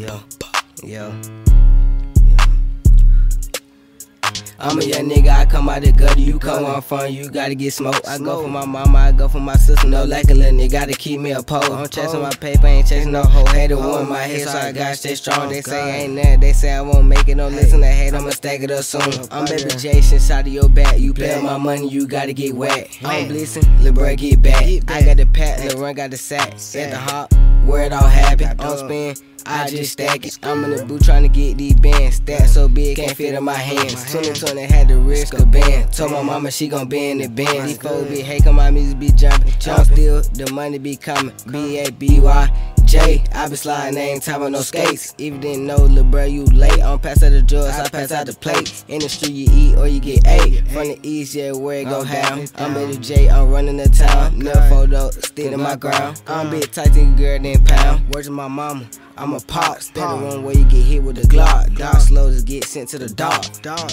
Yo. I'm a young nigga, I come out the gutter, you come on front, you gotta get smoked. I go for my mama, I go for my sister, no like a little nigga, gotta keep me a pole. I'm chasing my paper, ain't chasing no hoe. To one my head, so I gotta stay strong. They say I ain't nothing, they say I won't make it, don't listen to hate, I'ma stack it up soon. I'm baby Jason, shot of your back, you play my money, you gotta get wet. I'm blitzing, lil' bro, get back. I got the pat, lil' run got the sack. At the hop, where it all happen, don't spin. I just stack it. I'm in the booth trying to get these bands. Stack so big, can't fit in my hands. 2020 had the risk of band. Told my mama she gon' be in the band. These folks be come my music be jumping. Jump still, the money be coming. B A B Y. J, I be sliding, ain't time on no skates. Even didn't know, lil' bro, you late. I don't pass out the drugs, I pass out the plate. In the street, you eat or you get ate. From the east, yeah, where it go ham. I'm in the J, I'm running the town. No photo, still in my ground. I'm big tight, think girl, then pound. Words of my mama. I'm a pop, steady one where you get hit with a Glock. Dog slow to get sent to the dog. Dog.